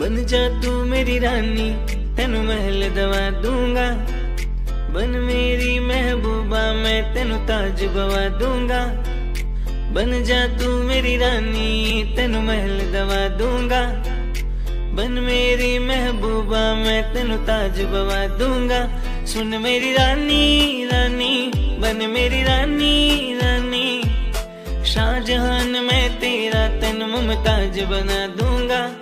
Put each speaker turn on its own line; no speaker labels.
बन जा तू मेरी रानी, तेन महल दवा दूँगा। बन मेरी महबूबा, मैं तेन ताज बवा दूँगा। बन जा तू मेरी रानी, तेन महल दवा दूँगा। बन मेरी महबूबा, मैं तेन ताज बवा दूँगा। सुन मेरी रानी रानी, बन मेरी रानी रानी। शाहजहान मैं तेरा, तन मुमताज़ बना दूँगा।